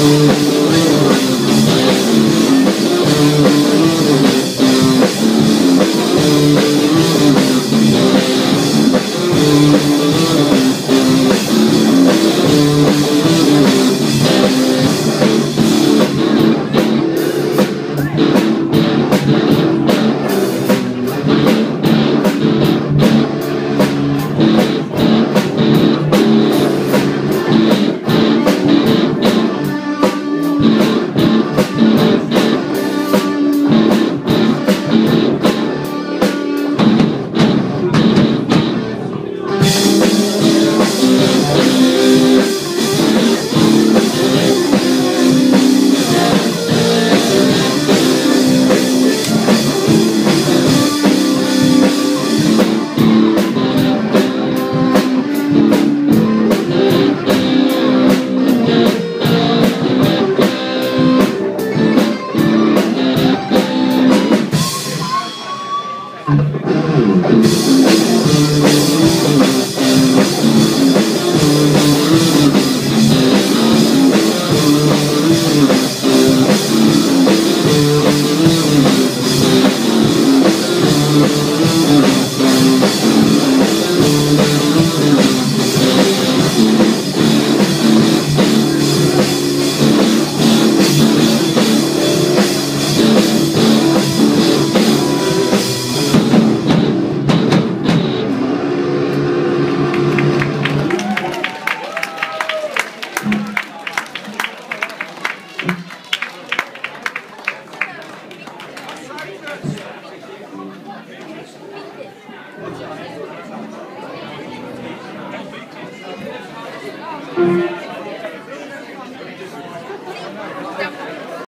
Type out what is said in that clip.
Música Thank you.